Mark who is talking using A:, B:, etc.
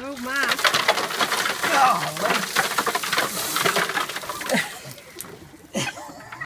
A: Oh, my.
B: Golly.